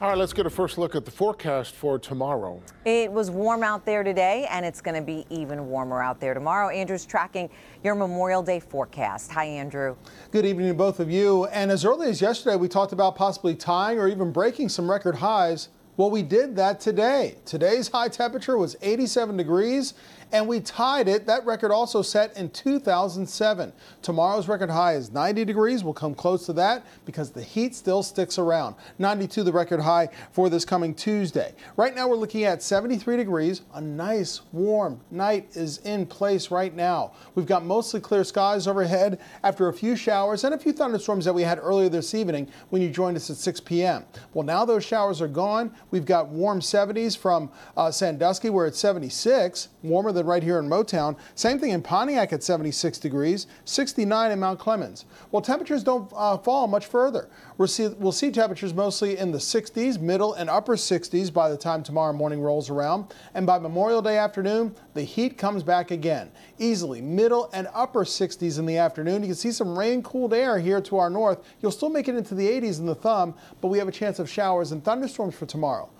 All right, let's get a first look at the forecast for tomorrow. It was warm out there today, and it's going to be even warmer out there tomorrow. Andrew's tracking your Memorial Day forecast. Hi, Andrew. Good evening to both of you. And as early as yesterday, we talked about possibly tying or even breaking some record highs. Well, we did that today. Today's high temperature was 87 degrees, and we tied it. That record also set in 2007. Tomorrow's record high is 90 degrees. We'll come close to that because the heat still sticks around. 92 the record high for this coming Tuesday. Right now we're looking at 73 degrees. A nice warm night is in place right now. We've got mostly clear skies overhead after a few showers and a few thunderstorms that we had earlier this evening when you joined us at 6 p.m. Well, now those showers are gone. We've got warm 70s from uh, Sandusky, where it's 76, warmer than right here in Motown. Same thing in Pontiac at 76 degrees, 69 in Mount Clemens. Well, temperatures don't uh, fall much further. We'll see, we'll see temperatures mostly in the 60s, middle and upper 60s by the time tomorrow morning rolls around. And by Memorial Day afternoon, the heat comes back again. Easily middle and upper 60s in the afternoon. You can see some rain cooled air here to our north. You'll still make it into the 80s in the thumb, but we have a chance of showers and thunderstorms for tomorrow tomorrow.